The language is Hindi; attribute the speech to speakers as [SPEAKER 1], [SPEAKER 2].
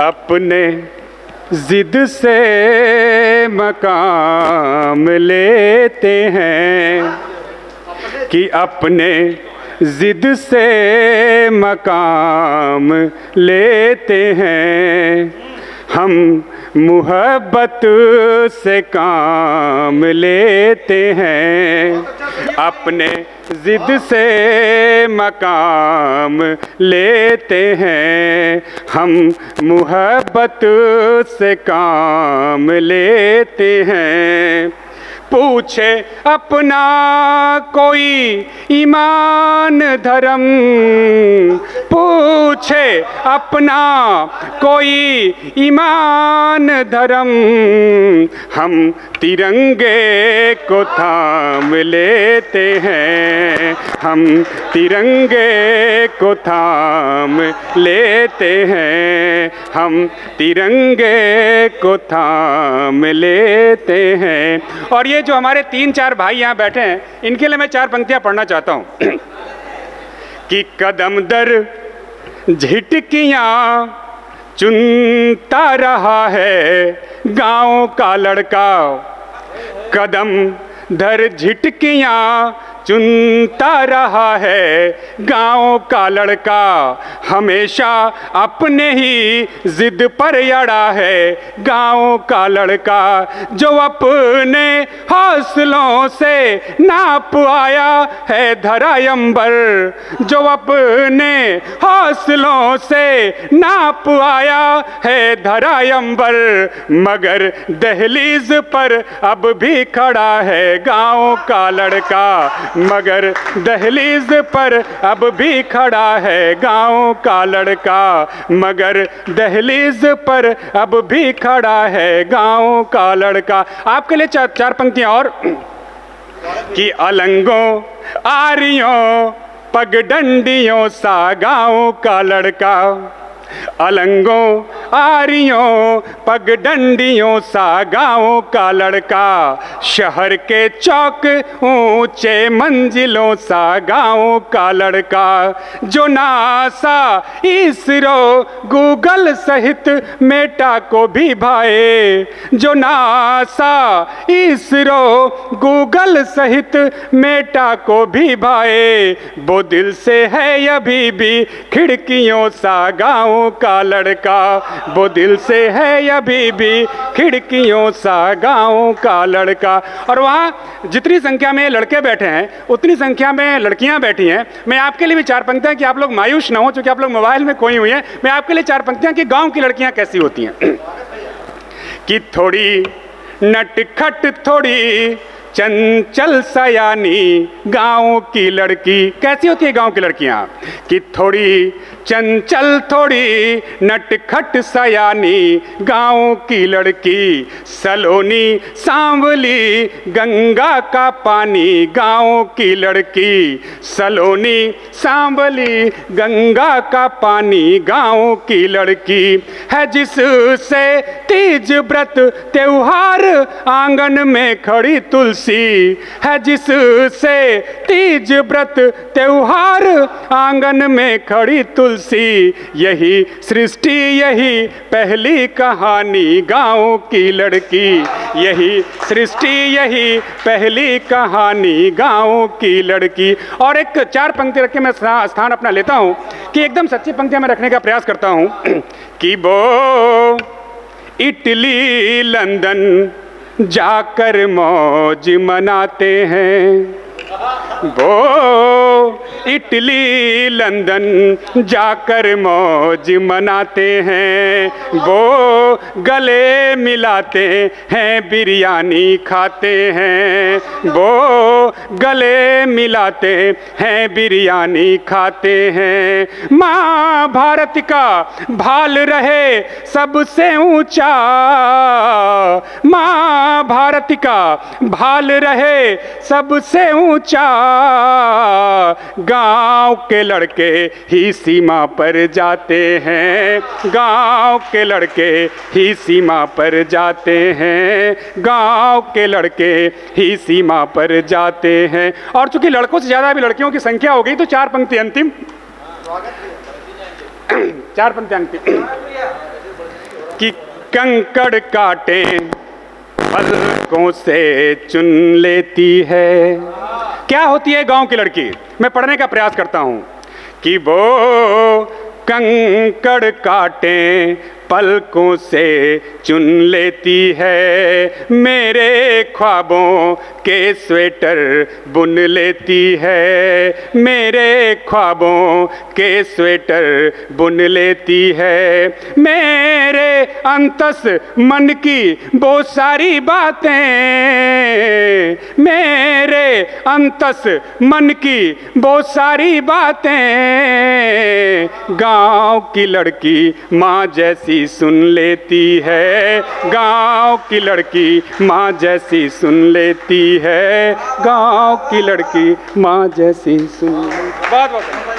[SPEAKER 1] अपने जिद से मकाम लेते हैं कि अपने जिद से मकाम लेते हैं। हम मोहब्बत से काम लेते हैं। अपने जिद से मकाम लेते हैं। हम मोहब्बत से काम लेते हैं। पूछे, अपना कोई ईमान धर्म? पूछे, अपना कोई ईमान धर्म? हम तिरंगे को थाम लेते हैं, हम तिरंगे को थाम लेते हैं, हम तिरंगे को थाम लेते हैं। और ये जो हमारे तीन, चार भाई यहाँ बैठे हैं, इनके लिए मैं चार पंक्तियाँ पढ़ना चाहता हूँ। कि कदम दर झिटकियाँ चुनता रहा है गाँव का लड़का। कदम दर झिटकियाँ चुनता रहा है गाँव का लड़का। हमेशा अपने ही जिद पर अड़ा है गाँव का लड़का। जो अपने हौसलों से नाप आया है धरा अंबर। जो अपने हौसलों से नाप आया है धरा अंबर। मगर दहलीज पर अब भी खड़ा है गाँव का लड़का। मगर दहलीज पर अब भी खड़ा है गाँव का लड़का। मगर दहलीज पर अब भी खड़ा है गाँव का लड़का। आपके लिए चार चार पंक्तियाँ और। कि अलंगों, आरियों, पगडंडियों सा गाँव का लड़का। अलंगों आरियों पगडंडियों सा गाँव का लड़का। शहर के चौक, ऊँचे मंजिलों सा गाँव का लड़का। जो नासा, इसरो, गूगल सहित मेटा को भी भाए। जो नासा, इसरो, गूगल सहित मेटा को भी भाए। वो दिल से है अभी भी खिड़कियों सा गाँव का लड़का। वो दिल से है अभी भी खिड़कियों सा, गाँव का लड़का। और वहाँ जितनी संख्या में लड़के बैठे हैं, उतनी संख्या में लड़कियाँ बैठी हैं। मैं आपके लिए भी चार पंक्तियाँ कि आप लोग मायूस ना हो चूँकि आप लोग मोबाइल में खोई हुई हैं। मैं आपके लिए चार पंक्तियाँ कि गाँव की लड़कियाँ कैसी होती हैं। कि थोड़ी नटखट थोड़ी चंचल सयानी गाँव की लड़की। कैसी होती है गाँव की लड़कियाँ? कि थोड़ी चंचल, थोड़ी नटखट सयानी गाँव की लड़की। सलोनी, सांवली, गंगा का पानी गाँव की लड़की। सलोनी, सांवली, गंगा का पानी गाँव की लड़की। है जिससे तीज व्रत, त्योहार आँगन में खड़ी तुलसी है जिससे तीज व्रत त्योहार आँगन में खड़ी तुलसी। यही सृष्टि, यही पहली कहानी गाँव की लड़की। यही सृष्टि, यही पहली कहानी गाँव की लड़की। और एक चार पंक्ति रख के मैं स्थान अपना लेता हूँ कि एकदम सच्ची पंक्तियाँ मैं रखने का प्रयास करता हूँ। कि वो इटली, लंदन जाकर मौज मनाते हैं। वो इटली, लंदन जाकर मौज मनाते हैं। वो गले मिलाते हैं, बिरयानी खाते हैं। वो गले मिलाते हैं, बिरयानी खाते हैं। माँ भारत का भाल रहे सबसे ऊँचा। माँ भारत का भाल रहे सबसे ऊँचा। गाँव के लड़के ही सीमा पर जाते हैं। गाँव के लड़के ही सीमा पर जाते हैं। गाँव के लड़के ही सीमा पर जाते हैं। और चूँकि लड़कों से ज़्यादा अभी लड़कियों की संख्या हो गई तो चार पंक्ति अंतिम। चार पंक्ति अंतिम। कि कंकड़ काटे पलकों से चुन लेती है। क्या होती है गाँव की लड़की? मैं पढ़ने का प्रयास करता हूँ कि वो कंकड़ काटे, पलकों से चुन लेती है। मेरे ख्वाबों के स्वेटर बुन लेती है। मेरे ख्वाबों के स्वेटर बुन लेती है। मेरे अंतस मन की वो सारी बातें। मेरे अंतस मन की वो सारी बातें। गाँव की लड़की माँ जैसी सुन लेती है। गाँव की लड़की माँ जैसी सुन लेती है। गाँव की लड़की माँ जैसी सुन बहुत बहुत